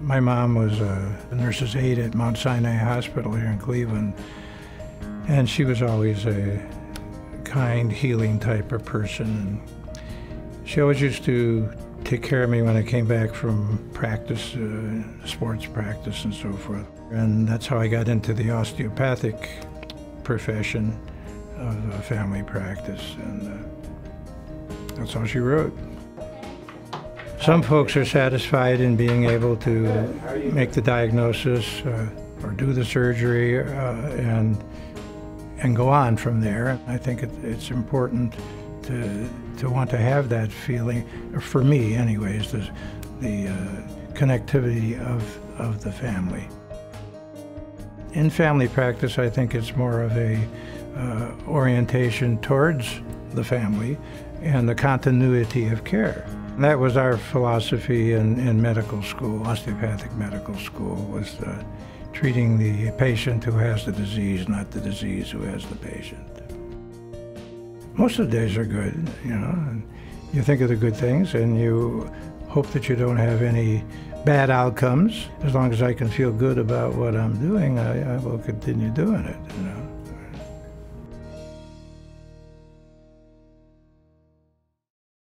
My mom was a nurse's aide at Mount Sinai Hospital here in Cleveland, and she was always a kind, healing type of person. She always used to take care of me when I came back from practice, uh, sports practice, and so forth. And that's how I got into the osteopathic profession of family practice, and uh, that's all she wrote. Some folks are satisfied in being able to make the diagnosis uh, or do the surgery uh, and and go on from there. I think it, it's important to to want to have that feeling, for me, anyways, the the uh, connectivity of of the family. In family practice, I think it's more of a uh, orientation towards the family and the continuity of care. That was our philosophy in, in medical school, osteopathic medical school, was uh, treating the patient who has the disease, not the disease who has the patient. Most of the days are good, you know. And you think of the good things and you hope that you don't have any bad outcomes. As long as I can feel good about what I'm doing, I, I will continue doing it, you know.